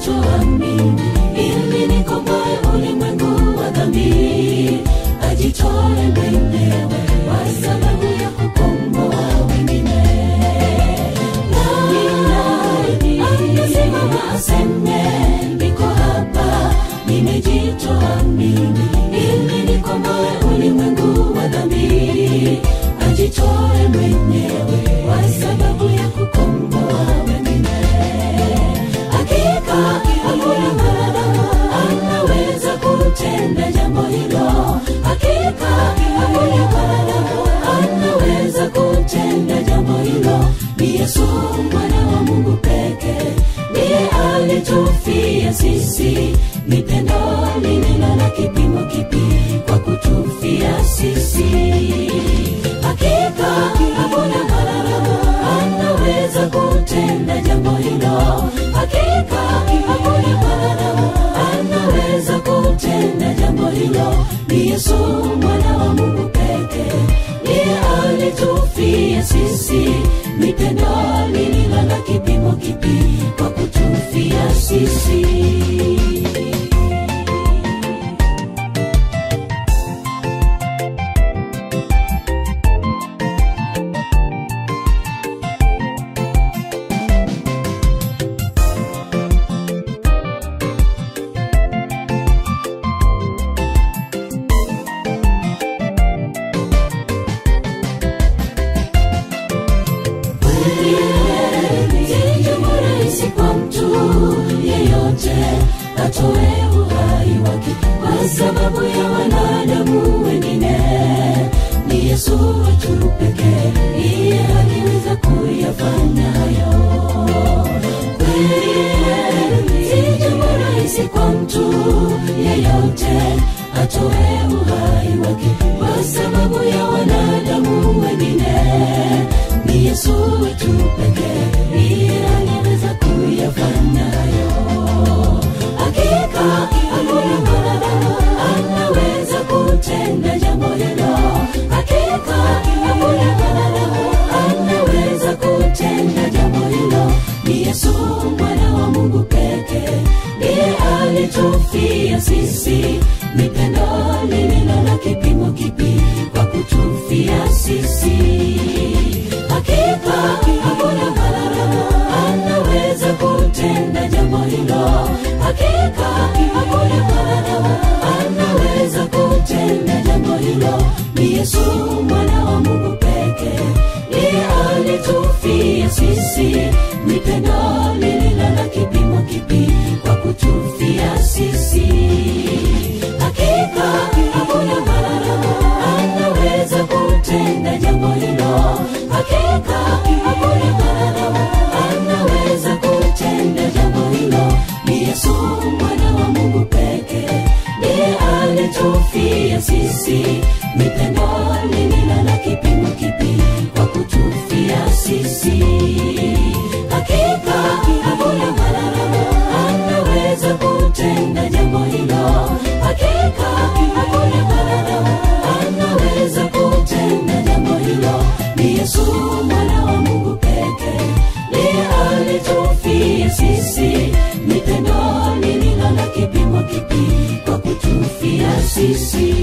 anachoamini, ili nikomboe ulimwengu wa dhambi, ajitoe mwenyewe kwa sababu ya kukomboa wengine. Nani aseme, niko hapa, nimejia kulitenda jambo hilo hakika anaweza kutenda jambo hilo. Ni yesu mwana wa mungu peke ndiye alitufia sisi. Ni pendo lililo na kipimo kipi kwa kutufia sisi? Hakika anaweza kutenda jambo hilo. Hakika hilo ni yesu mwana wa mungu peke ndiye alitufia sisi ni pendo lililo na kipimo kipi kwa kutufia sisi rahisi kwa mtu yeyote atoe kwa sababu ya wanadamu wengine. Ni yesu wetu pekee kwa mtu yeyote atoe uhai alitufia sisi. Ni pendo lililo na kipimo kipi kwa kutufia sisi? Hakika hakuna mwanadamu anaweza kutenda jambo hilo. Hakika hakuna mwanadamu anaweza kutenda jambo hilo. Ni yesu sisi. Ni pendo lililo na kipimo kipi kwa kutufia sisi? Hakika hakuna mwanadamu anaweza kutenda jambo hilo. Hakika hakuna mwanadamu anaweza kutenda jambo hilo. Ni yesu mwana wa mungu pekee ndiye alitufia sisi. Ni pendo lililo na kipimo kipi kwa kutufia sisi